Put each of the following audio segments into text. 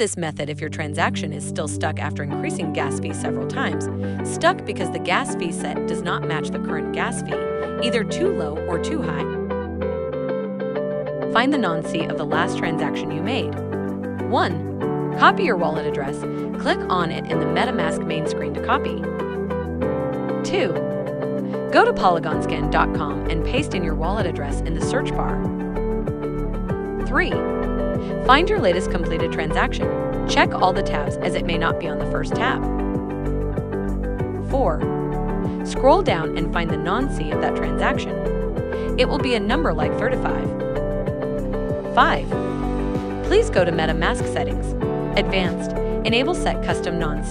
this method if your transaction is still stuck after increasing gas fee several times. Stuck because the gas fee set does not match the current gas fee, either too low or too high. Find the nonce of the last transaction you made. 1. Copy your wallet address. Click on it in the MetaMask main screen to copy. 2. Go to polygonscan.com and paste in your wallet address in the search bar. 3. Find your latest completed transaction. Check all the tabs as it may not be on the first tab. 4. Scroll down and find the nonce of that transaction. It will be a number like 35. 5. Please go to MetaMask Settings, Advanced, Enable Set Custom Nonce.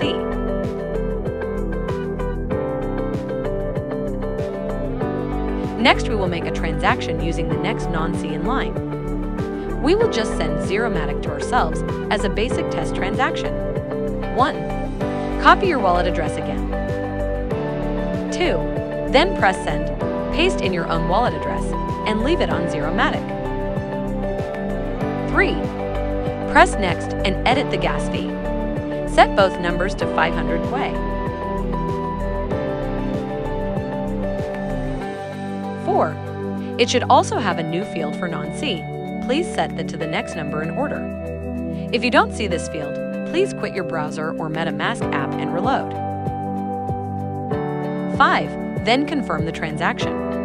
Next, we will make a transaction using the next nonce in line. We will just send Zero Matic to ourselves as a basic test transaction. 1. Copy your wallet address again. 2. Then press send, paste in your own wallet address, and leave it on Zero Matic. 3. Press next and edit the gas fee. Set both numbers to 500 Gwei. 4. It should also have a new field for nonce. Please set that to the next number in order. If you don't see this field, please quit your browser or MetaMask app and reload. 5. Then confirm the transaction.